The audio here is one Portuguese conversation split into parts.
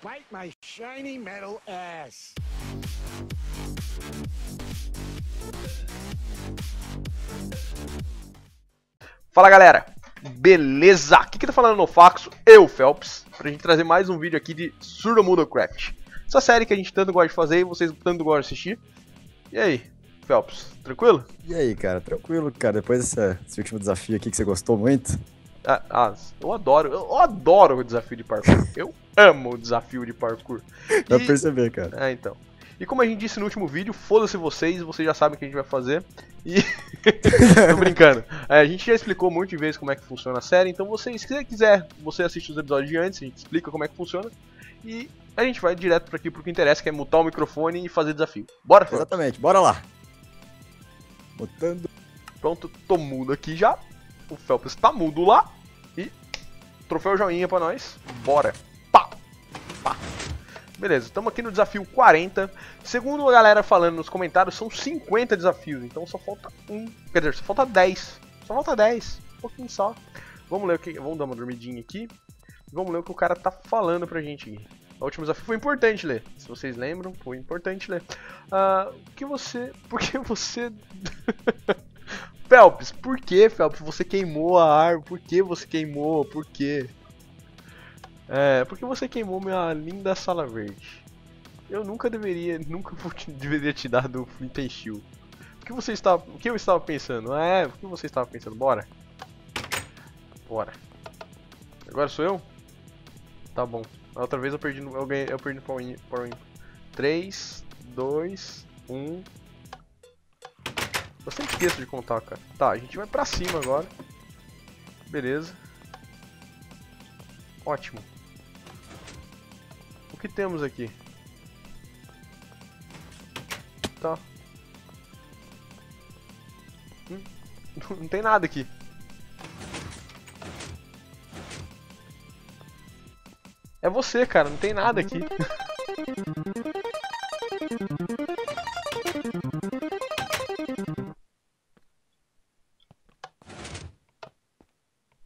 Bite my shiny metal ass. Fala galera, beleza? Aqui que tá falando no Faxo, eu, Phelps, pra gente trazer mais um vídeo aqui de Surdo Craft. Essa série que a gente tanto gosta de fazer e vocês tanto gostam de assistir. E aí, Phelps, tranquilo? E aí, cara, tranquilo, cara. Depois desse, desse último desafio aqui que você gostou muito. Ah, ah, eu adoro, eu adoro o desafio de parkour. Eu amo o desafio de parkour. Dá pra perceber, cara. É, então. E como a gente disse no último vídeo, foda-se vocês, vocês já sabem o que a gente vai fazer. E. Tô brincando. É, a gente já explicou muitas vezes como é que funciona a série, então vocês, se quiser, você assiste os episódios de antes, a gente explica como é que funciona. E a gente vai direto para aqui pro que interessa, que é mutar o microfone e fazer desafio. Bora? Exatamente, bora lá. Botando. Pronto, tô mudo aqui já. O Phelps tá mudo lá. Troféu joinha pra nós. Bora. Pá. Pá. Beleza, estamos aqui no desafio 40. Segundo a galera falando nos comentários, são 50 desafios. Então só falta um. Quer dizer, só falta 10. Só falta 10. Um pouquinho só. Vamos ler o que. Vamos dar uma dormidinha aqui. Vamos ler o que o cara tá falando pra gente. O último desafio foi importante ler. Se vocês lembram, foi importante ler. Uh, que você. Por que você. Phelps, por que, Phelps, você queimou a árvore? Por que você queimou? Por quê? É, porque você queimou minha linda sala verde. Eu nunca deveria, nunca deveria te dar do Flint. O que você estava, o que eu estava pensando? É, o que você estava pensando? Bora. Bora. Agora sou eu? Tá bom. A outra vez eu perdi, eu ganhei, eu perdi para o 3, 2, 1. Eu sempre esqueço de contar, cara. Tá, a gente vai pra cima agora. Beleza. Ótimo. O que temos aqui? Tá. Hum, não tem nada aqui. É você, cara, não tem nada aqui.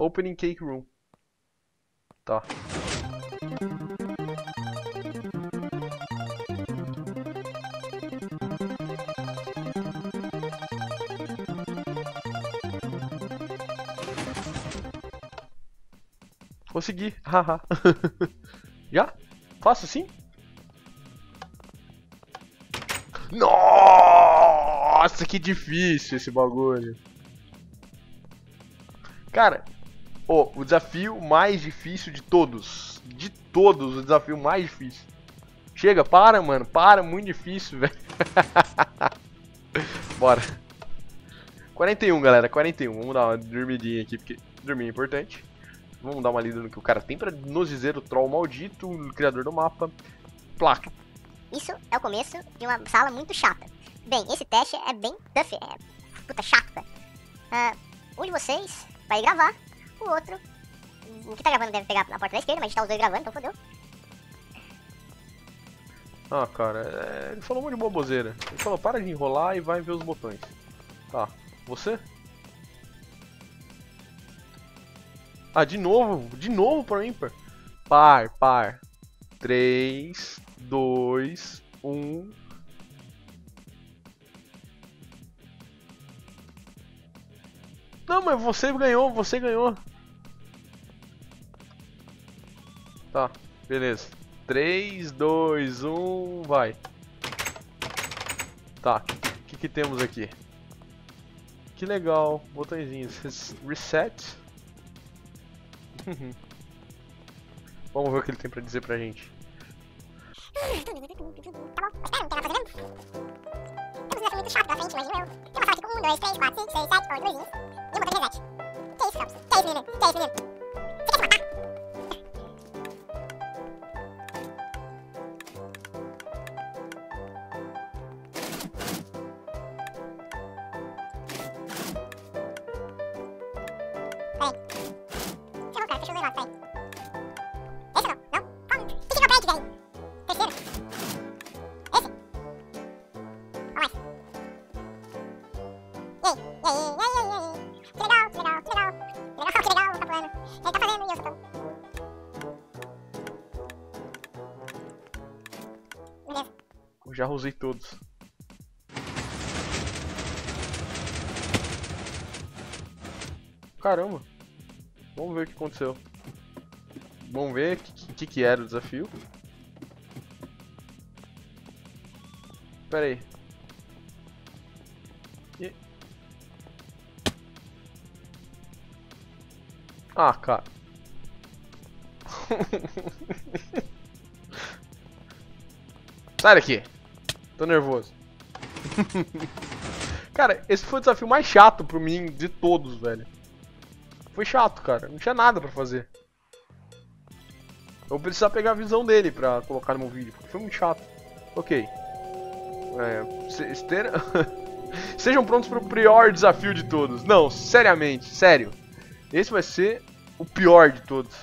Opening Cake Room. Tá. Consegui, haha. Já? Faço assim? Nossa, que difícil esse bagulho. Cara, oh, o desafio mais difícil de todos. De todos, o desafio mais difícil. Chega, para, mano. Para, muito difícil, velho. Bora. 41, galera, 41. Vamos dar uma dormidinha aqui, porque dormir é importante. Vamos dar uma lida no que o cara tem pra nos dizer o troll maldito, o criador do mapa. Placa. Isso é o começo de uma sala muito chata. Bem, esse teste é bem tough, é puta chata. Uh, um de vocês vai gravar, o outro, o que tá gravando deve pegar na porta da esquerda, mas a gente tá os dois gravando, então fodeu. Ah, cara, é... ele falou um monte de boboseira. Ele falou, para de enrolar e vai ver os botões. Tá, você? Ah, de novo? De novo para ímpar? Par, par. 3, 2, 1. Não, mas você ganhou, você ganhou. Tá, beleza. 3, 2, 1, vai. Tá, o que, que temos aqui? Que legal, botõezinhos. Reset. Vamos ver o que ele tem pra dizer pra gente. Temos um muito chato frente, imagina eu. Tem uma sala aqui com 1, 2, 3, 4, 5, 6, 7, 8, 2 E um botão reset. Que isso, Phelps? Que isso, menino? Que isso, menino? Já usei todos. Caramba. Vamos ver o que aconteceu. Vamos ver o que, que, era o desafio. Pera aí. E... Ah, cara. Sai daqui. Tô nervoso. cara, esse foi o desafio mais chato pra mim de todos, velho. Foi chato, cara. Não tinha nada pra fazer. Eu vou precisar pegar a visão dele pra colocar no meu vídeo, porque foi muito chato. Ok. É, esteira... Sejam prontos para o pior desafio de todos. Não, seriamente, sério. Esse vai ser o pior de todos.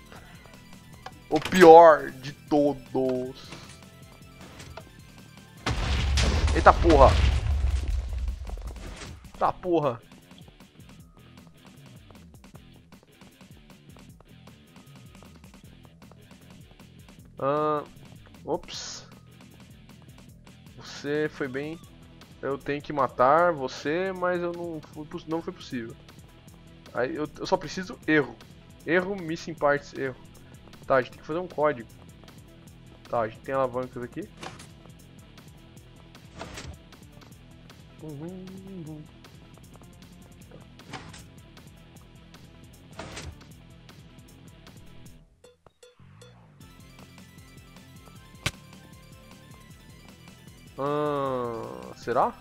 o pior de todos. Eita porra. Tá porra. Ah, ops. Você foi bem. Eu tenho que matar você, mas eu não, não foi possível. Aí eu, eu só preciso erro. Erro, missing parts, erro. Tá, a gente tem que fazer um código. Tá, a gente tem alavancas aqui. Ah, será?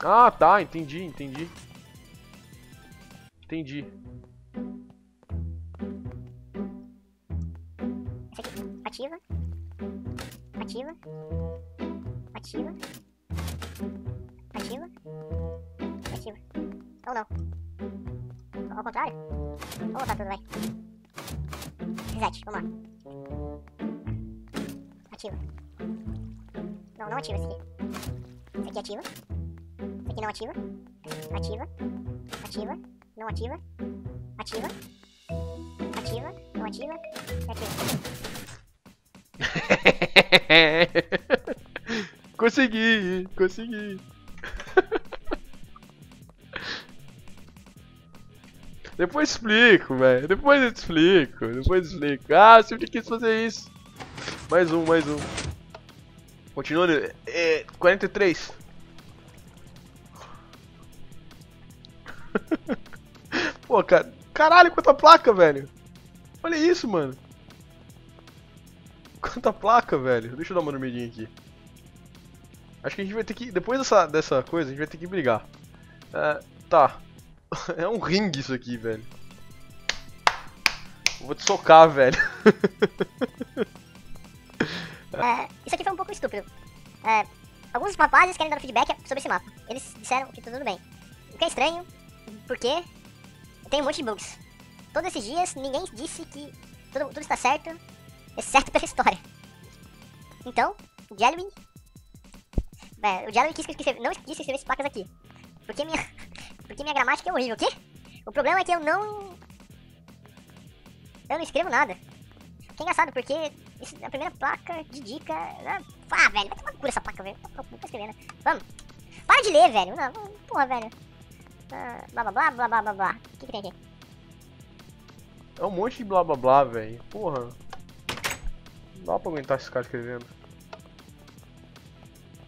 Ah, tá, entendi, entendi. Entendi. Ativa. Ativa. Ou não. Ao contrário? Vamos voltar tudo, vai. Reset, vamos lá. Ativa. Não, não ativa esse aqui. Esse aqui ativa. Esse aqui não ativa. Ativa. Ativa. Não ativa. Ativa. Ativa. Não ativa. Ativa. consegui, consegui. Depois explico, velho. Depois eu te explico. Depois explico. Ah, eu sempre quis fazer isso. Mais um, mais um. Continuando. É, 43. Pô, cara. Caralho, quanta placa, velho. Olha isso, mano. Quanta placa, velho. Deixa eu dar uma dormidinha aqui. Acho que a gente vai ter que. Depois dessa, dessa coisa, a gente vai ter que brigar. É, tá. É um ringue isso aqui, velho. Eu vou te socar, velho. É, isso aqui foi um pouco estúpido. É, alguns rapazes querem dar feedback sobre esse mapa. Eles disseram que tudo bem. O que é estranho, porque tem um monte de bugs. Todos esses dias, ninguém disse que tudo, tudo está certo, exceto pela história. Então, Jelly... É, o Jelly quis escrever, não quis escrever essas placas aqui. Porque minha, porque minha gramática é horrível. O quê? O problema é que eu não... Eu não escrevo nada. Que é engraçado, porque isso, a primeira placa de dica. Ah, ah velho, vai tomar cura essa placa, velho. Tá escrevendo. Né? Vamos. Para de ler, velho. Não, porra, velho. Ah, blá blá blá blá blá blá blá. O que, que tem aqui? É um monte de blá blá blá, velho. Porra. Não dá pra aguentar esse cara escrevendo.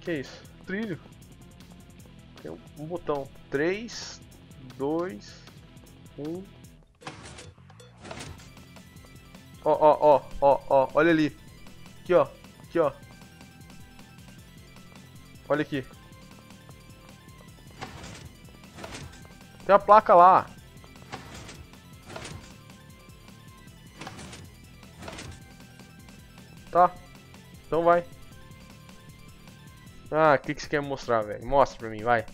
Que isso? Trilho. Tem um, botão. 3, 2, 1. Ó, ó, ó, ó, ó, olha ali. Aqui, ó. Aqui, ó. Olha aqui. Tem a placa lá. Tá. Então vai. Ah, o que, que você quer mostrar, velho? Mostra pra mim, vai.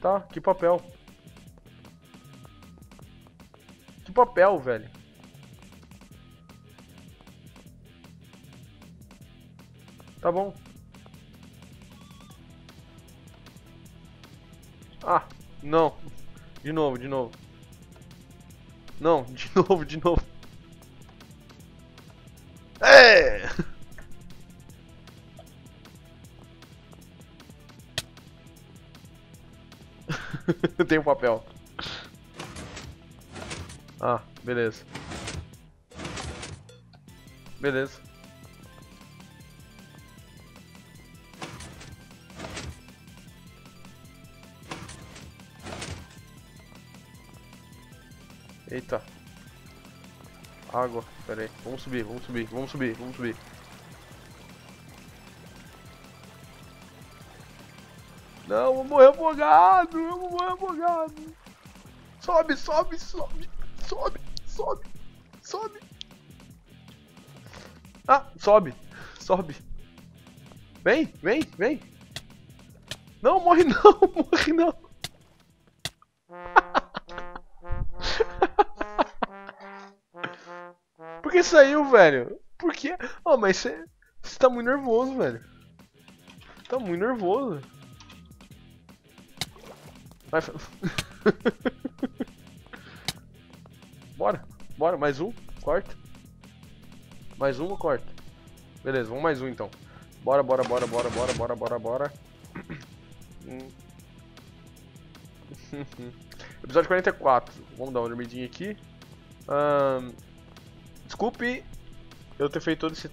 Tá, que papel. Que papel, velho. Tá bom. Ah, não. De novo, de novo. Não, de novo, de novo. Tem um papel. Ah, beleza. Beleza. Eita. Água, pera aí. Vamos subir, vamos subir, vamos subir, vamos subir. Não, vou morrer afogado, eu vou morrer afogado. Sobe, sobe, sobe, sobe, sobe, sobe. Ah, sobe, sobe. Vem, vem, vem. Não, morre não, morre não. Por que saiu, velho? Por quê? Oh, mas você tá muito nervoso, velho. Tá muito nervoso. Vai. bora, bora, mais um, corta. Mais uma, corta. Beleza, vamos mais um então. Bora, bora, bora, bora, bora, bora, bora, bora. Episódio 44. Vamos dar uma dormidinha aqui. Ahn, desculpe eu ter feito todo esse,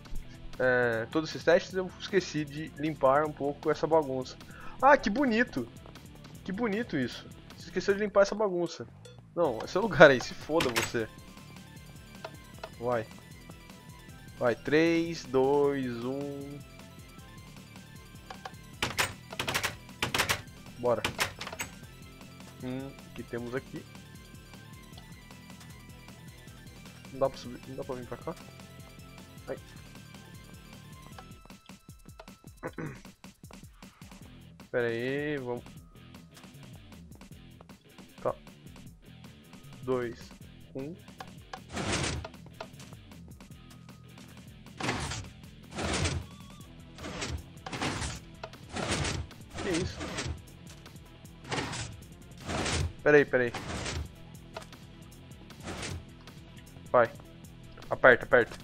é, todos esses testes, eu esqueci de limpar um pouco essa bagunça. Ah, que bonito! Que bonito isso. Você esqueceu de limpar essa bagunça. Não, é seu lugar aí, se foda você. Vai. Vai, 3, 2, 1. Bora. Hum, o que temos aqui? Não dá pra subir, não dá pra vir pra cá? Ai. Pera aí, vamos. Dois, um. Que isso? Pera aí, pera aí. Vai. Aperta, aperta.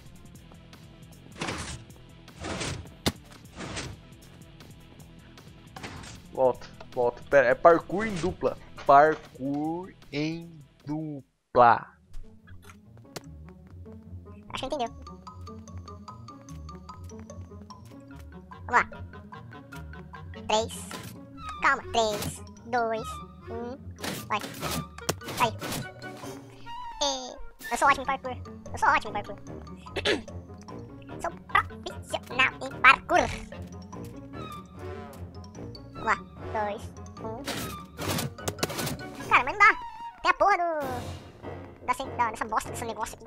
Volta, volta. Pera, é parkour em dupla. Parkour em dupla. Acho que entendeu. Vamos lá. Três. Calma. Três, dois, um. Vai. Sai. E... Eu sou ótimo em parkour. Eu sou ótimo em parkour. sou profissional em parkour. Vamos lá. Dois, um. Cara, mas não dá. Tem a porra do... Dessa, da, dessa bosta, desse negócio aqui.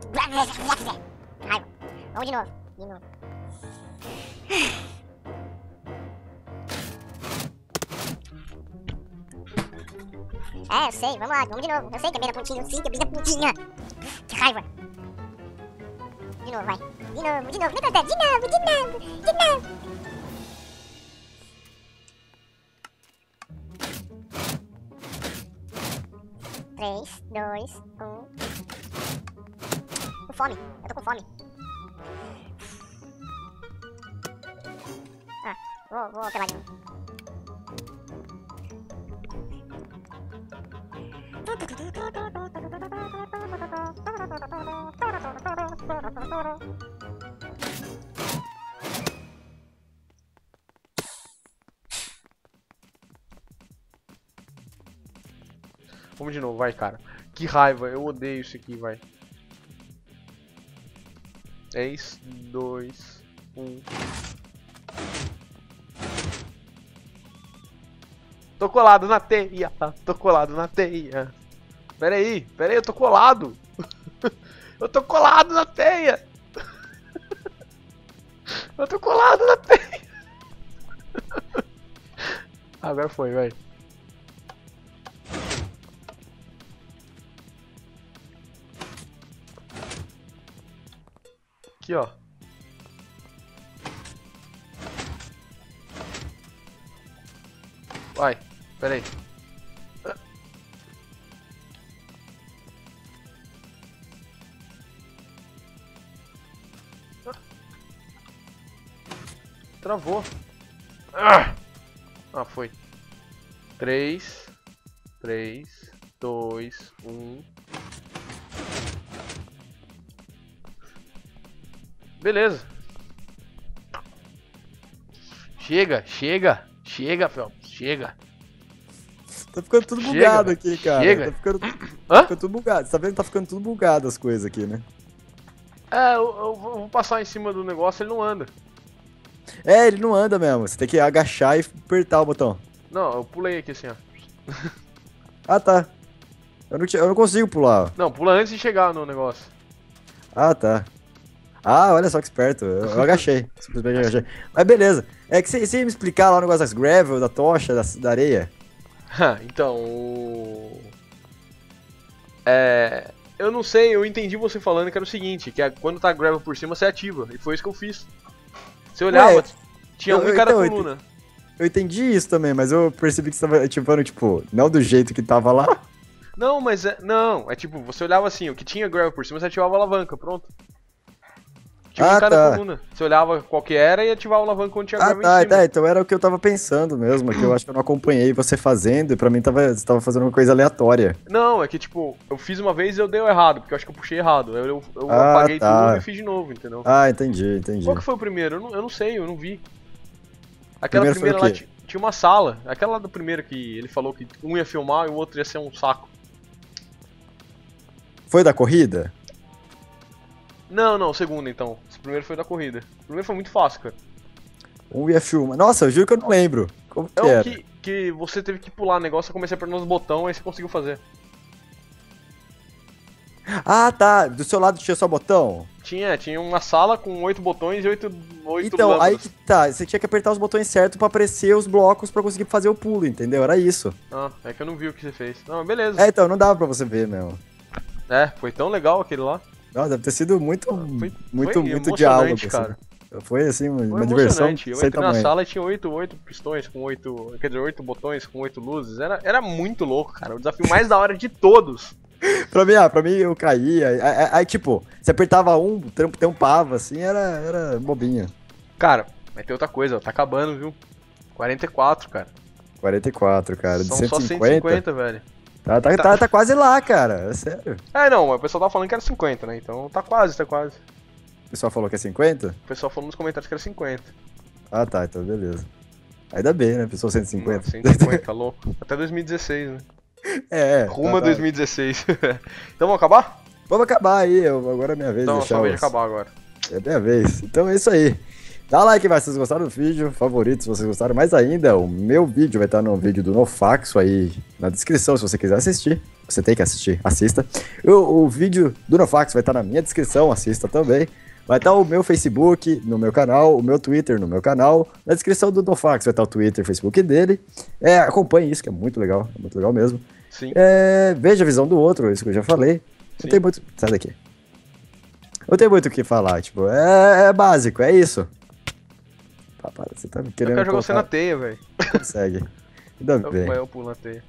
Raiva. Vamos de novo. De novo. É, eu sei, vamos lá, vamos de novo. Eu sei que é bem da pontinha, eu sei que é bem da pontinha. Que raiva. De novo, vai. De novo, de novo, de novo, de novo, de novo, de novo. Três, dois, um. Com fome, eu tô com fome. Ah, vou, vou peladinho. Vamos de novo, vai, cara. Que raiva, eu odeio isso aqui, vai. 3, 2, 1. Tô colado na teia, tô colado na teia. Pera aí, pera aí, eu tô colado. eu tô colado na teia. eu tô colado na teia. Agora foi, vai. Aqui, ó. Vai, pera aí. Travou. Ah, foi. Três. 3, 2, 1. Beleza. Chega, chega, chega, Phelps, chega. Tá ficando tudo bugado aqui, cara. Chega. Tá ficando, tá ficando tudo bugado. Você tá vendo que tá ficando tudo bugado as coisas aqui, né? É, eu, eu vou passar em cima do negócio, ele não anda. É, ele não anda mesmo. Você tem que agachar e apertar o botão. Não, eu pulei aqui assim, ó. Ah, tá. Eu não, eu não consigo pular. Não, pula antes de chegar no negócio. Ah, tá. Ah, olha só que esperto. Eu, eu agachei. Simplesmente agachei. Mas beleza. É que você ia me explicar lá o negócio das gravel, da tocha, da, da areia. então, o... É... Eu não sei, eu entendi você falando que era o seguinte, que é quando tá gravel por cima, você ativa. E foi isso que eu fiz. Você olhava, Ué, tinha eu- um em cada então, coluna. Eu entendi isso também, mas eu percebi que você tava ativando, tipo, não do jeito que tava lá. Não, mas é... Não, é tipo, você olhava assim, o que tinha gravel por cima, você ativava a alavanca, pronto. Um Ah, cada tá. coluna. Você olhava qual que era e ativava a alavanca quando tinha Ah, tá, tá. Então era o que eu tava pensando mesmo, que eu acho que eu não acompanhei você fazendo, e pra mim tava, você tava fazendo uma coisa aleatória. Não, é que tipo, eu fiz uma vez e eu dei errado, porque eu acho que eu puxei errado. Eu, eu, eu Ah, apaguei tá. tudo e fiz de novo, entendeu? Ah, entendi, entendi. Qual que foi o primeiro? Eu não, eu não sei, eu não vi. Aquela Primeiro primeira o lá tinha uma sala. Aquela lá do primeiro que ele falou que um ia filmar e o outro ia ser um saco. Foi da corrida? Não, não, o segundo então. Esse primeiro foi da corrida. O primeiro foi muito fácil, cara. Um ia filmar. Nossa, eu juro que eu não lembro. Como que É era? o que, que você teve que pular o negócio, eu comecei a apertar nos botões, aí você conseguiu fazer. Ah, tá. Do seu lado tinha só botão? Tinha, tinha uma sala com oito botões e oito, oito Então, aí lâmpadas. que tá. Você tinha que apertar os botões certos pra aparecer os blocos pra conseguir fazer o pulo, entendeu? Era isso. Ah, é que eu não vi o que você fez. Não, beleza. É, então, não dava pra você ver mesmo. É, foi tão legal aquele lá. Nossa, deve ter sido muito, Foi- muito, foi muito diálogo. assim. cara. Foi assim, uma, Foi uma diversão. Eu entrei na tamanho. sala e tinha oito, oito pistões com oito. Quer dizer, oito botões com oito luzes. Era, era muito louco, cara. O desafio mais da hora de todos. Pra mim, ah, pra mim eu caía. Aí, aí- aí, tipo, você apertava um, trampo tampava, assim, era, era bobinho. Cara, mas tem outra coisa, ó, tá acabando, viu? 44, cara. 44, cara. De São 150. só 150, velho. Tá, tá, Tá. tá, tá quase lá, cara. É sério. É, não, o pessoal tava falando que era 50, né? Então tá quase, tá quase. O pessoal falou que é 50? O pessoal falou nos comentários que era 50. Ah, tá, então beleza. Ainda bem, né? Pessoal 150. Não, 150, tá louco. Até 2016, né? É, é. Rumo tá, a tá. 2016. então vamos acabar? Vamos acabar aí, eu- agora é minha vez. Então, deixar só vez de acabar agora. É minha vez. Então é isso aí. Dá like, vai, se vocês gostaram do vídeo, favorito se vocês gostaram. Mais ainda, o meu vídeo vai estar no vídeo do Nofaxo aí na descrição, se você quiser assistir. Você tem que assistir, assista. O, o vídeo do Nofaxo vai estar na minha descrição, assista também. Vai estar o meu Facebook no meu canal, o meu Twitter no meu canal. Na descrição do Nofax vai estar o Twitter e o Facebook dele. É, acompanhe isso, que é muito legal, é muito legal mesmo. Sim. É, veja a visão do outro, isso que eu já falei. Sim. Não tem muito. Sai daqui. Não tem muito o que falar, tipo, é, é básico, é isso. Você tá querendo. quero jogar você na teia, velho. Consegue. Ainda Eu, bem. eu pulo na teia.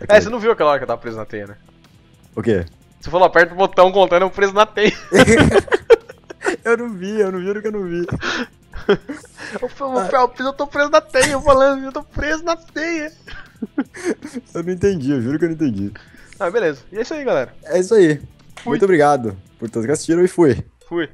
Ok. É, você não viu aquela hora que eu tava preso na teia, né? O quê? Você falou, aperta o botão contando eu preso na teia. Eu não vi, eu não vi, que eu não vi. Eu falei, Felps, eu tô preso na teia. Eu falando, eu tô preso na teia. Eu não entendi, eu juro que eu não entendi. Ah, beleza. E é isso aí, galera. É isso aí. Fui. Muito obrigado por todos que assistiram e fui. Fui.